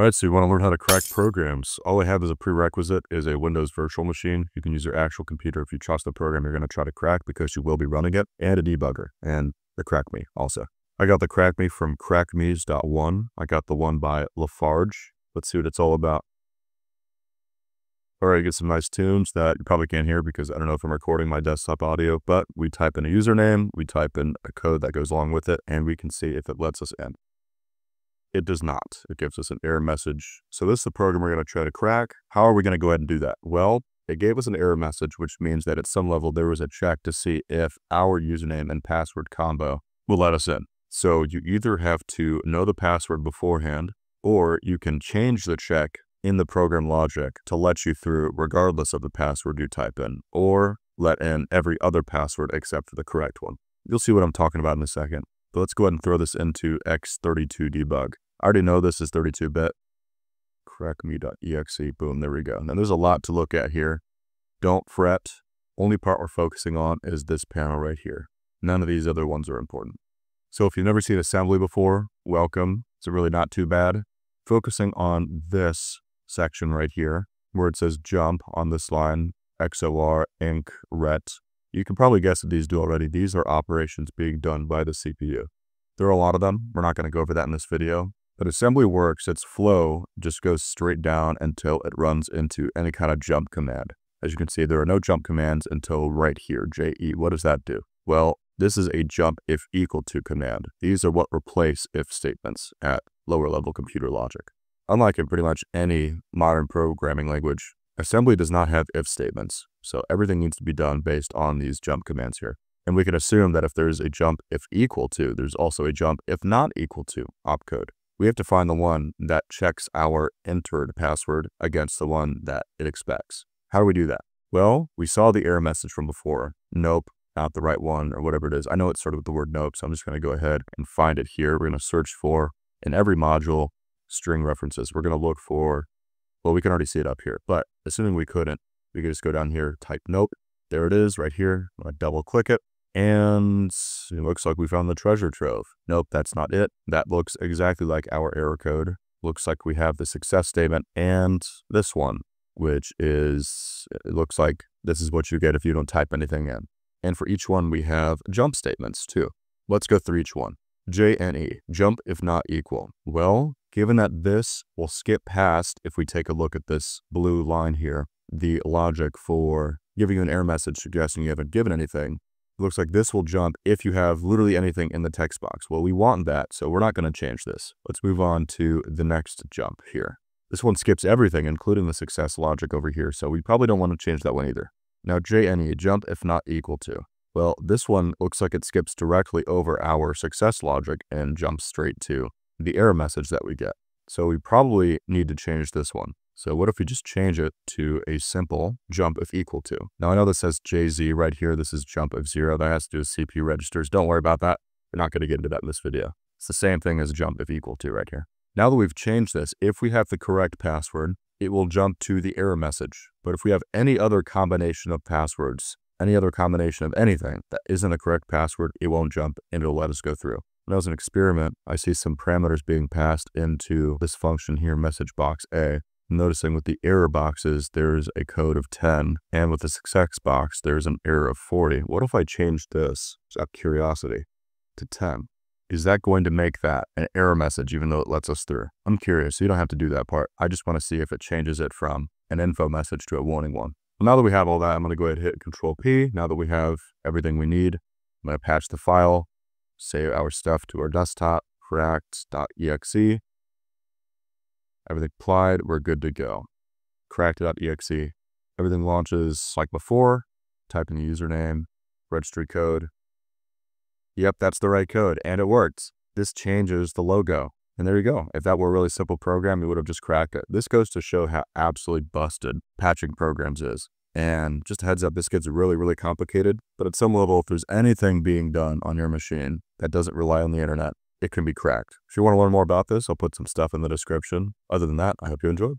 All right, so you want to learn how to crack programs. All I have as a prerequisite is a Windows virtual machine. You can use your actual computer if you trust the program you're going to try to crack because you will be running it, and a debugger, and the CrackMe also. I got the CrackMe from crackmes.one. I got the one by Lafarge. Let's see what it's all about. All right, get some nice tunes that you probably can't hear because I don't know if I'm recording my desktop audio, but we type in a username, we type in a code that goes along with it, and we can see if it lets us in. It does not. It gives us an error message. So this is the program we're going to try to crack. How are we going to go ahead and do that? Well, it gave us an error message, which means that at some level there was a check to see if our username and password combo will let us in. So you either have to know the password beforehand, or you can change the check in the program logic to let you through regardless of the password you type in, or let in every other password except for the correct one. You'll see what I'm talking about in a second. But let's go ahead and throw this into x32 debug. I already know this is 32-bit. Crackme.exe, boom, there we go. Now there's a lot to look at here. Don't fret. Only part we're focusing on is this panel right here. None of these other ones are important. So if you've never seen assembly before, welcome. It's really not too bad. Focusing on this section right here, where it says jump on this line, XOR, inc, ret, you can probably guess what these do already. These are operations being done by the CPU. There are a lot of them. We're not going to go over that in this video. But assembly works, its flow just goes straight down until it runs into any kind of jump command. As you can see, there are no jump commands until right here, JE. What does that do? Well, this is a jump if equal to command. These are what replace if statements at lower level computer logic. Unlike in pretty much any modern programming language, assembly does not have if statements. So everything needs to be done based on these jump commands here. And we can assume that if there's a jump if equal to, there's also a jump if not equal to opcode. We have to find the one that checks our entered password against the one that it expects. How do we do that? Well, we saw the error message from before. Nope, not the right one or whatever it is. I know it's of with the word nope, so I'm just going to go ahead and find it here. We're going to search for, in every module, string references. We're going to look for, well, we can already see it up here, but assuming we couldn't, we could just go down here, type nope. There it is right here. I double click it and it looks like we found the treasure trove. Nope, that's not it. That looks exactly like our error code. Looks like we have the success statement and this one, which is, it looks like this is what you get if you don't type anything in. And for each one, we have jump statements too. Let's go through each one. JNE, jump if not equal. Well, given that this will skip past, if we take a look at this blue line here, the logic for giving you an error message suggesting you haven't given anything, it looks like this will jump if you have literally anything in the text box. Well, we want that, so we're not going to change this. Let's move on to the next jump here. This one skips everything, including the success logic over here, so we probably don't want to change that one either. Now, JNE, jump if not equal to. Well, this one looks like it skips directly over our success logic and jumps straight to the error message that we get. So we probably need to change this one. So what if we just change it to a simple jump if equal to? Now I know this says JZ right here. This is jump if zero. That has to do with CPU registers. Don't worry about that. We're not going to get into that in this video. It's the same thing as jump if equal to right here. Now that we've changed this, if we have the correct password, it will jump to the error message. But if we have any other combination of passwords, any other combination of anything that isn't a correct password, it won't jump and it'll let us go through. As an experiment, I see some parameters being passed into this function here, message box A noticing with the error boxes, there's a code of 10, and with the success box, there's an error of 40. What if I change this, out of curiosity, to 10? Is that going to make that an error message even though it lets us through? I'm curious, So you don't have to do that part. I just want to see if it changes it from an info message to a warning one. Well, now that we have all that, I'm going to go ahead and hit Control P. Now that we have everything we need, I'm going to patch the file, save our stuff to our desktop, cracked.exe, Everything applied, we're good to go. Cracked.exe. Everything launches like before. Type in the username, registry code. Yep, that's the right code, and it works. This changes the logo. And there you go. If that were a really simple program, you would have just cracked it. This goes to show how absolutely busted patching programs is. And just a heads up, this gets really, really complicated. But at some level, if there's anything being done on your machine that doesn't rely on the internet, it can be cracked. If you want to learn more about this, I'll put some stuff in the description. Other than that, I hope you enjoyed.